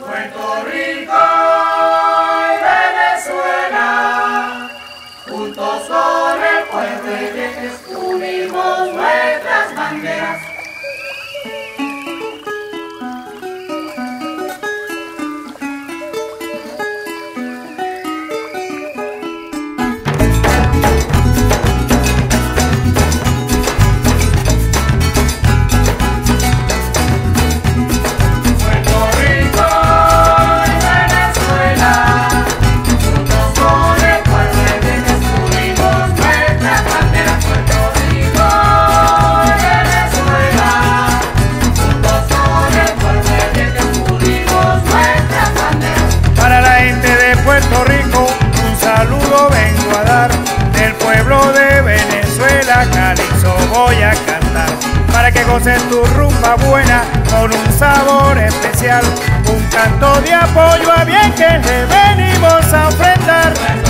Puerto Rico. pueblo de Venezuela, calipso voy a cantar. Para que goces tu rumba buena con un sabor especial. Un canto de apoyo a bien que le venimos a enfrentar.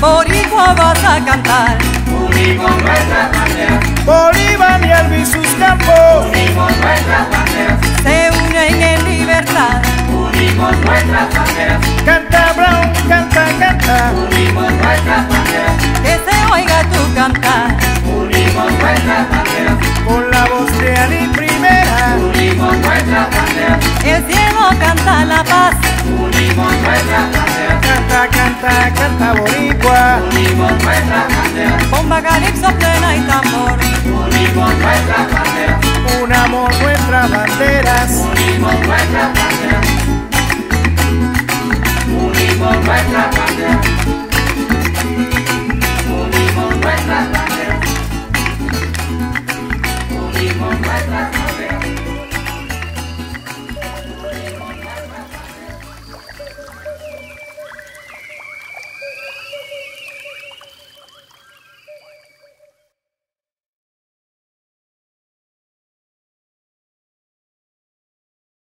Boricua vas a cantar. Unimos nuestras banderas. Bolívar y Elvis sus campos. Unimos nuestras banderas. Se unen en libertad. Unimos nuestras banderas. Canta Brown, canta, canta. Unimos nuestras banderas. Que se oiga tu cantar. Unimos nuestras banderas. Con la voz de Ali Primera. Unimos nuestras banderas. El cielo canta la paz. Unimos nuestras banderas canta, canta boricua. Unimos nuestra bandera. Bomba, calipso, plena y tambor. Unimos nuestra bandera. Unamos nuestras banderas. Unimos nuestra bandera. Unimos nuestra bandera. Unimos nuestra bandera. Unimos nuestra bandera.